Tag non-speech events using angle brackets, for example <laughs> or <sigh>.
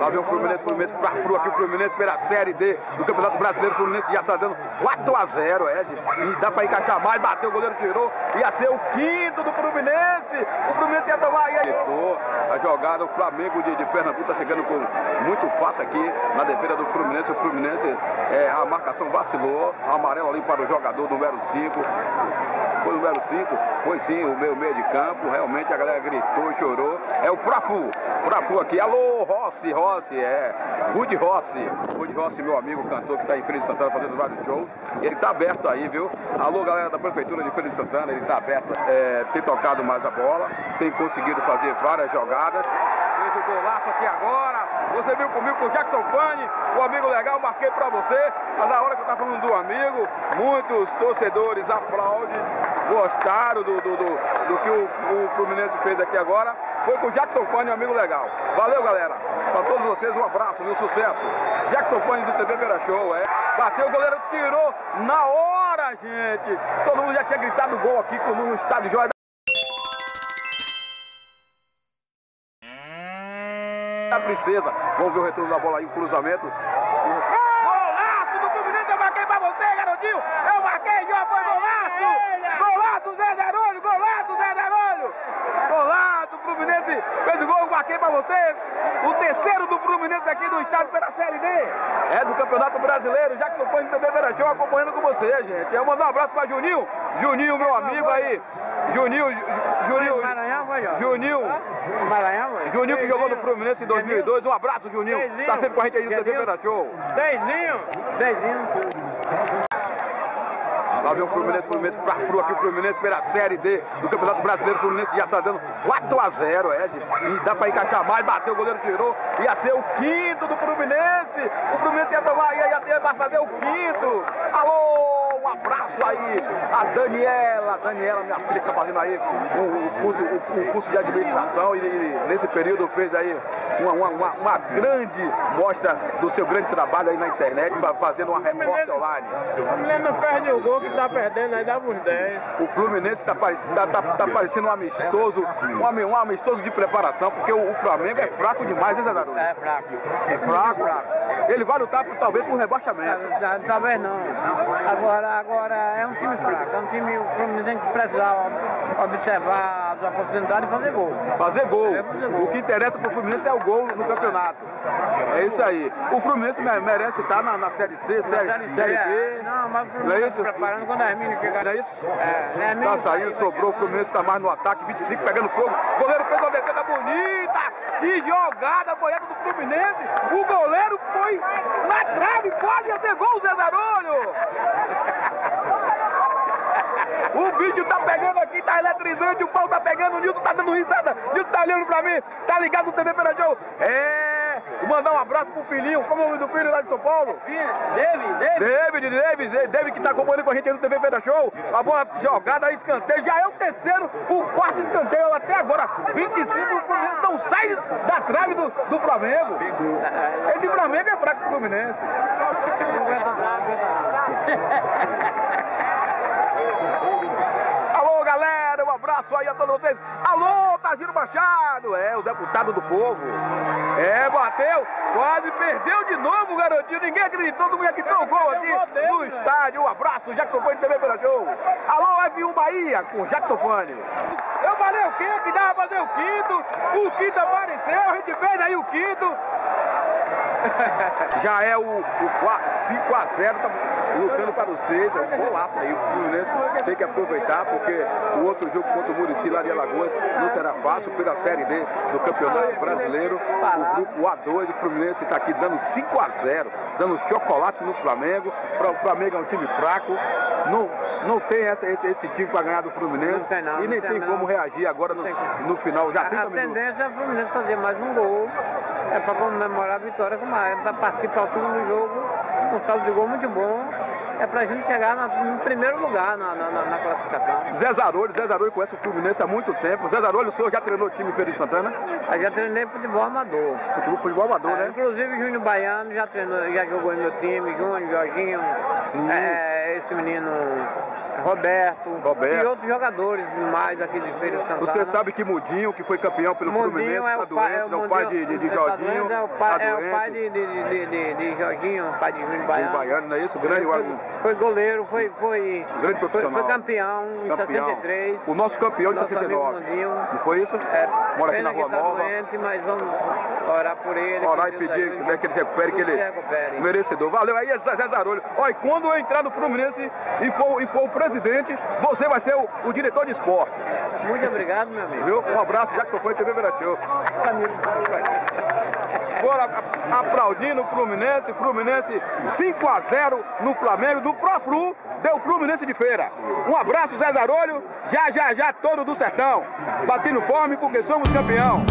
Lá vem o Fluminense, Fluminense, Fla-Flu aqui, o Fluminense pela Série D do Campeonato Brasileiro. O Fluminense já tá dando 4 a 0 é, gente. E dá pra encaixar mais, bateu, o goleiro tirou. Ia ser o quinto do Fluminense. O Fluminense ia tomar. Ia... A jogada, o Flamengo de, de Pernambuco tá chegando com muito fácil aqui na defesa do Fluminense. O Fluminense, é, a marcação vacilou. Amarelo ali para o jogador número 5. Foi o número 5, foi sim o meu meio de campo. Realmente a galera gritou, chorou. É o Frafu, Frafu aqui. Alô, Rossi, Rossi, é. Rude Rossi. Rude Rossi, meu amigo cantor que está em Feira de Santana fazendo vários shows. Ele está aberto aí, viu? Alô, galera da Prefeitura de Feira de Santana, ele está aberto. É, tem tocado mais a bola, tem conseguido fazer várias jogadas. Fez o golaço aqui agora. Você viu comigo com o Jackson Pane, o amigo legal, marquei pra você. Mas na hora que eu tava falando do amigo, muitos torcedores aplaudem, gostaram do, do, do, do que o, o, Fluminense fez aqui agora. Foi com o Jackson Pane, um amigo legal. Valeu, galera. Pra todos vocês, um abraço, um sucesso. Jackson Pane do TV Vera Show, é. Bateu, o goleiro tirou na hora, gente. Todo mundo já tinha gritado gol aqui no estádio Joia. A princesa. Vamos ver o retorno da bola aí, o cruzamento. Golaço do Fluminense, eu marquei pra você, garotinho. Eu marquei, já foi golaço. Golaço, Zé Zarolho, golaço, Zé Zarolho. Golaço, Fluminense fez o gol, marquei pra você. O terceiro do Fluminense aqui do estádio pela Série D. É do Campeonato Brasileiro, já que sou fã de TV Verajão acompanhando com você, gente. Eu mando um abraço pra Juninho. Juninho, meu amigo aí. Juninho, Juninho. Juninho. Juninho que jogou no Fluminense em 2002. Um abraço, Juninho. Tá sempre com a gente aí no TV Vera Show. Dezinho. Dezinho. Lá vem o Fluminense, Fluminense, Fla-Flu aqui, o Fluminense pela Série D do Campeonato Brasileiro. O Fluminense já tá dando 4 a 0 é, gente. E dá pra encaixar mais, bateu, o goleiro tirou. Ia ser o quinto do Fluminense. O Fluminense ia tomar, ia, ia, ia fazer o quinto. Alô, um abraço aí. A Daniela, a Daniela, minha filha, que tá fazendo aí o, o curso, o, o, curso de administração e, e, nesse período fez aí uma, uma, uma, uma, grande mostra do seu grande trabalho aí na internet, fazendo uma repórter online. O Fluminense perde o gol que tá perdendo, aí dava uns 10. O Fluminense tá, tá, tá, tá parecendo um amistoso, um, um amistoso de preparação, porque o, o Flamengo é fraco demais, hein, Zé? É fraco. É fraco? Ele vai lutar talvez por rebaixamento. Talvez não. Agora, agora é um time fraco, é um time que precisar observar as oportunidades e fazer gol. Fazer gol. É fazer gol. O que interessa pro Fluminense é o gol no campeonato. É isso aí. O Fluminense merece estar na, na Série C, Série, série, série B. Não, mas o Fluminense não é isso? preparando quando as minas ficam. Não é isso? É, tá saindo, sobrou, o Fluminense tá mais no ataque, 25 pegando fogo. O goleiro fez uma defesa bonita. Que jogada essa do Fluminense. O goleiro foi na trave, pode ser gol, Zé Zarolho. <laughs> O vídeo tá pegando aqui, tá eletrizante, o pau tá pegando, o Nilton tá dando risada, o Nilton tá olhando pra mim, tá ligado no TV Pera Joe. É, vou mandar um abraço pro filhinho, como é o nome do filho lá de São Paulo? David, David. David, David, David que tá acompanhando com a gente aí no TV Pera Show. A bola jogada, escanteio, já é o terceiro, o quarto escanteio até agora. 25, o Fluminense não sai da trave do, do Flamengo. Esse Flamengo é fraco pro Fluminense. <laughs> <laughs> Alô, galera, um abraço aí a todos vocês. Alô, Tagiro Machado, é, o deputado do povo. É, bateu, quase perdeu de novo, garotinho. Ninguém acreditou, todo mundo acreditou o gol aqui no estádio. Um abraço, Jackson Fone TV pela show. Alô, F1 Bahia, com Jackson Fone. Eu falei o quê? Que dava pra fazer o quinto. O quinto apareceu, a gente fez aí o quinto. <laughs> Já é o, o 5 a 0 tá lutando para o 6, é um golaço aí. O Fluminense tem que aproveitar, porque o outro jogo contra o Murici lá de Alagoas não será fácil pela Série D do Campeonato Brasileiro. O grupo A2 o Fluminense está aqui dando 5 a 0 dando chocolate no Flamengo. Para o Flamengo é um time fraco. Não, não tem essa, esse, esse time para ganhar do Fluminense. Não tem não, e nem tem tem, como reagir agora no, no final. Já A, 30 a tendência é o Fluminense fazer mais um gol. É para comemorar a vitória, como é para partir para o segundo jogo. Um saldo de gol muito bom. É pra gente chegar na, no primeiro lugar na, na, na, classificação. Zé Zarolho, Zé Zarolho conhece o Fluminense há muito tempo. Zé Zarolho, o senhor já treinou o time Feira de Santana? Eu já treinei futebol amador. Futebol, futebol amador, É, né? inclusive o Júnior Baiano já treinou, já jogou no meu time, Júnior, Jorginho, Sim. é, esse menino Roberto, Roberto. e outros jogadores mais aqui de Feira de Santana. Você sabe que Mudinho, que foi campeão pelo Mundinho Fluminense, é tá o doente, é o pai de, de, de tá Jorginho, é o tá pai, é o pai de, de, de, de, de Jorginho, o pai de Júnior Júnior Baiano. Baiano, não é isso? Grande, foi, foi goleiro, foi, foi, grande foi, profissional. foi campeão em campeão. 63. O nosso campeão de Nosso amigo 69. Mundinho. Não foi isso? É, Mora aqui na Rua tá Nova. doente, mas vamos orar por ele. Orar e pedir ajude. né, que ele se recupere, que ele recupere. merecedor. Valeu aí, Zé Zarolho. Olha, quando eu entrar no Fluminense e for, e for o presidente, você vai ser o, o diretor de esporte. Muito obrigado, meu amigo. Viu? Um abraço, Jackson foi TV Veratiou. Bora a- aplaudindo o Fluminense, Fluminense 5 a 0 no Flamengo, do Fla-Flu, deu Fluminense de feira. Um abraço, Zé Zarolho, já, já, já, todo do sertão. Batendo fome porque somos campeão.